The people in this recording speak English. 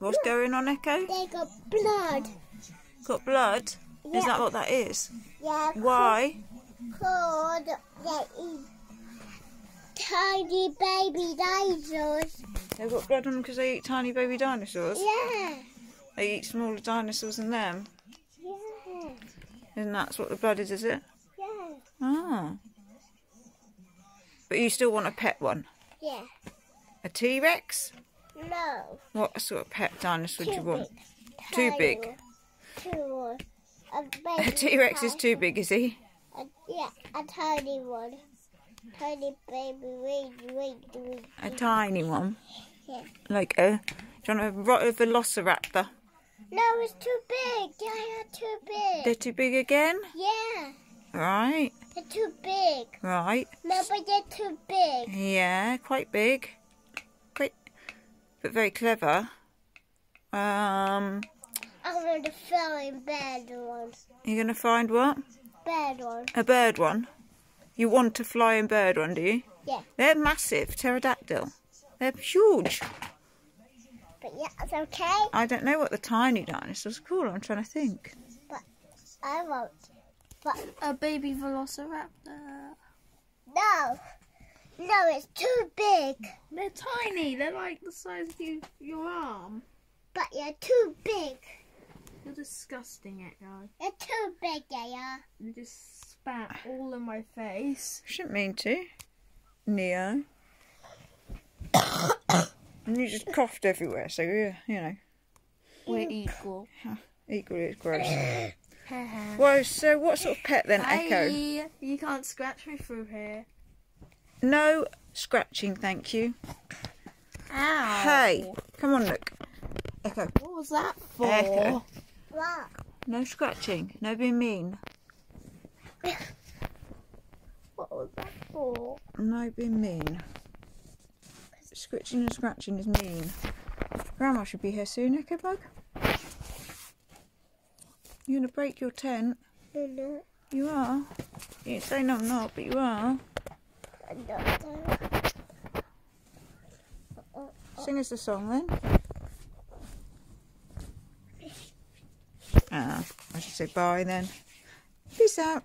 What's going on, Echo? They got blood. Got blood? Is that what that is? Yeah. Why? Called they eat tiny baby dinosaurs. They've got blood on them because they eat tiny baby dinosaurs. Yeah. They eat smaller dinosaurs than them. Yeah. And that's what the blood is, is it? Yeah. Ah. But you still want a pet one? Yeah. A T-Rex? No. What sort of pet dinosaur do you want? big. Too big. Too. A A T-Rex is too big, is he? A, yeah, a tiny one. Tiny baby, wait, wait, wait. A tiny one. Yeah. Like a, do you want a ro- velociraptor? No, it's too big. Yeah, too big. They're too big again? yeah, Right, they're too big. right. No, but they're too big. Yeah, quite big. Quite, but very clever. Um, I'm going to find bad ones. you're going to find what? Bad ones. A bird one. You want a flying bird one, do you? Yeah. They're massive, pterodactyl. They're huge. But yeah, it's okay. I don't know what the tiny dinosaurs are called. I'm trying to think. But I won't. But A baby velociraptor. No. No, it's too big. They're tiny. They're like the size of you, your arm. But you're too big. You're disgusting, Echo. You're too big, yeah. You just spat all in my face. Shouldn't mean to. Neo. and you just coughed everywhere, so yeah, you know, We're equal. equally as gross. well, so what sort of pet then, Echo? Hey, you can't scratch me through here. No scratching, thank you. Ow. Hey, come on, look. Echo, What was that for? Echo. What? no scratching, no being mean, What was that for? no being mean. Scratching and scratching is mean. Grandma should be here soon, Echo Bug. You're gonna break your tent. No, no. You are. You say no, I'm not, but you are. Sing us a song then. Ah, I should say bye then. Peace out.